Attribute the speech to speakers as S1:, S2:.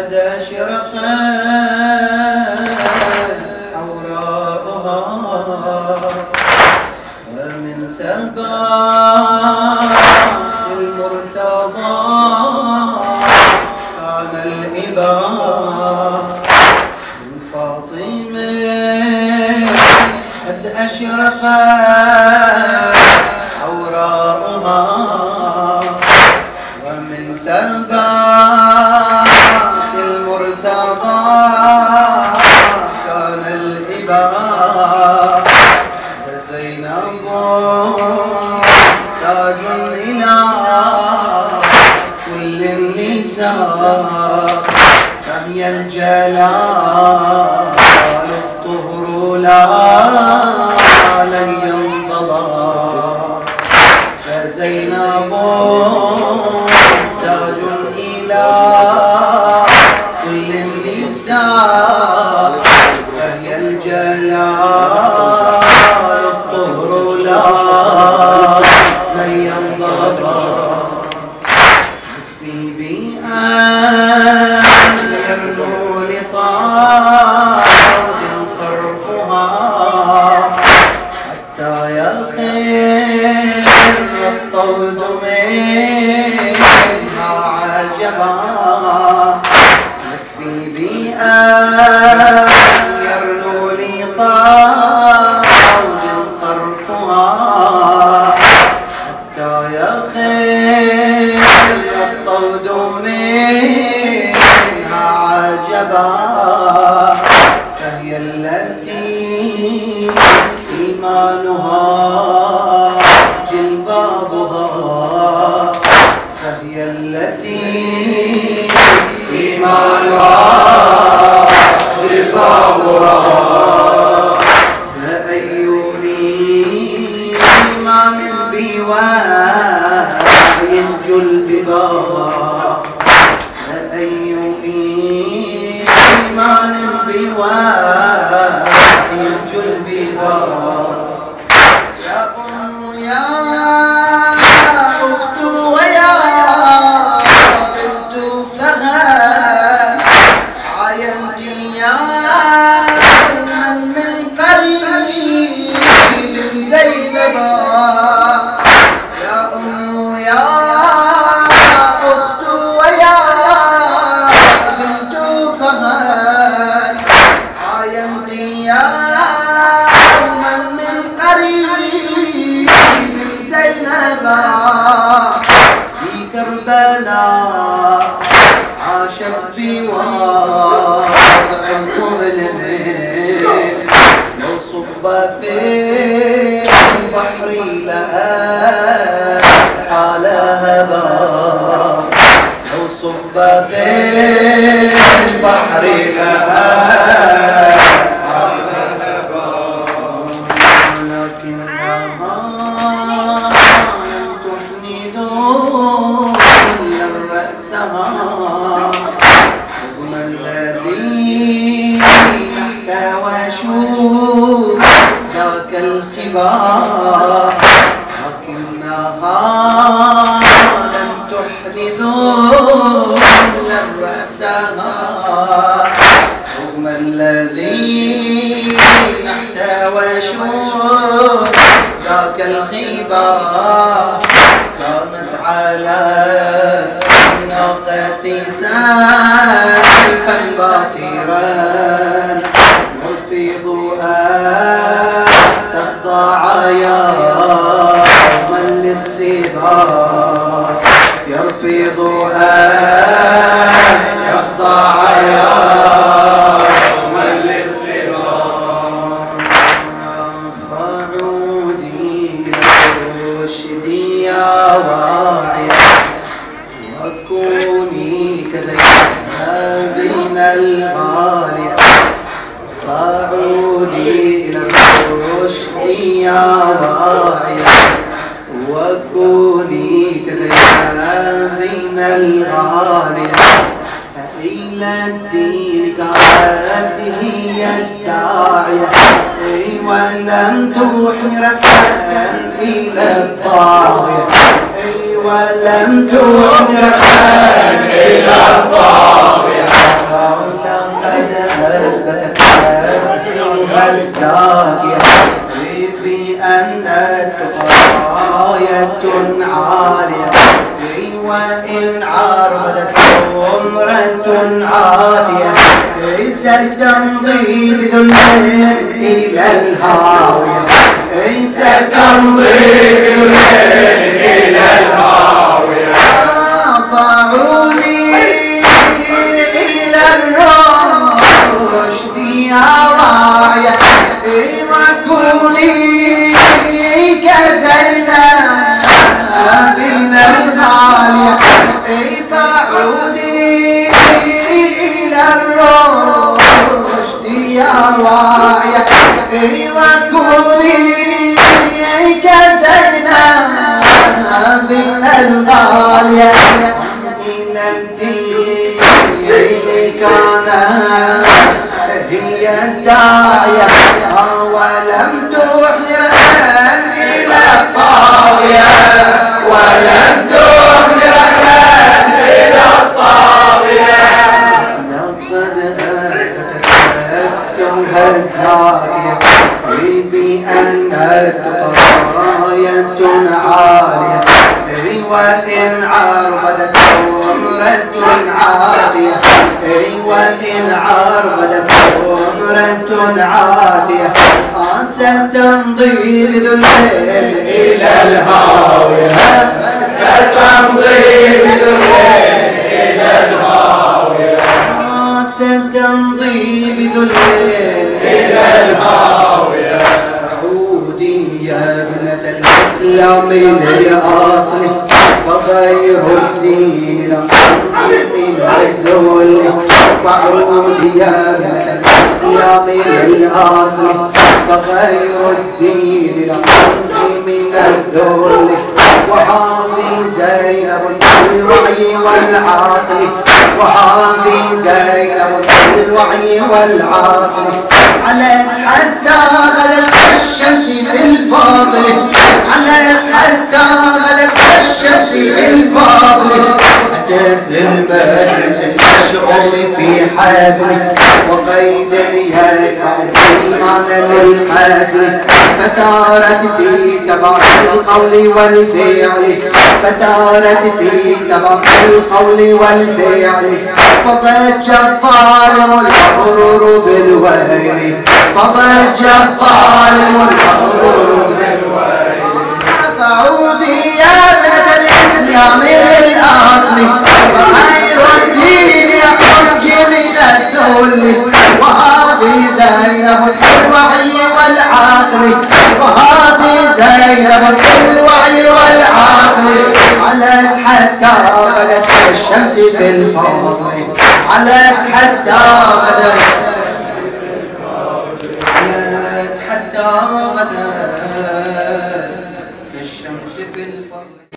S1: بدا شرقا حوراءها ومن ثبات المرتضى على الإباء. من فاطمة قد أشرقت فزينب إلى كل فهي الجلال الطهر da كربلاء عاشت بواضع المظلمين لو صب في البحر لها حال هبا. لو صب في البحر لها الخبا لكنها لم تحن ذولا رأسها رغم الذي احتوى شوق ذاك الخيبة كانت على الناقة سالفا باكرا وكوني فعودي إلى الرشد يا وكوني كزينب الغالية الدين كانت هي الداعية ولم تحن رأسا إلى الطاغية. ولم تحن رأسا إلى الطاغية. لقد أثبتت نفسها الزاكية بأن التقاية عالية. وإن عرضت أمرة عالية ستمضي بذل إلى الهاوية.
S2: ستمضي بالليل إلى
S1: يا راعية وكوني كزينب بين الغالية من الدين كان هي الداعية ولم تحضر إلى الطاغية
S2: ولم سن إلى الطاغية
S1: عالية وإن عربدت أمرة عالية. وإن عربدت أمرة عالية. ستمضي بذل
S2: إلى الهاوية. ستمضي بالليل إلى الهاوية
S1: ستمضي بذل
S2: إلى الهاوية.
S1: الإسلام للأصل فغير الدين من الذل فعودي يا ابنة الإسلام للأصل فغير الدين لحق من الذل وهذه زينب الوعي والعقل وهذه زينب الوعي والعقل علت حتى غلت الشمس بالفضل. علت حتى غلت الشمس بالفضل أتت للمجلس الشؤم في حبل وقيد يرفع الإيمان للقتل فتارت في تبع القول والفعل. فتارت في تبع القول والفعل. فضج الظالم المغرور بالويل فضج الظالم حتى الشمس في الفضل. علت حتى غدت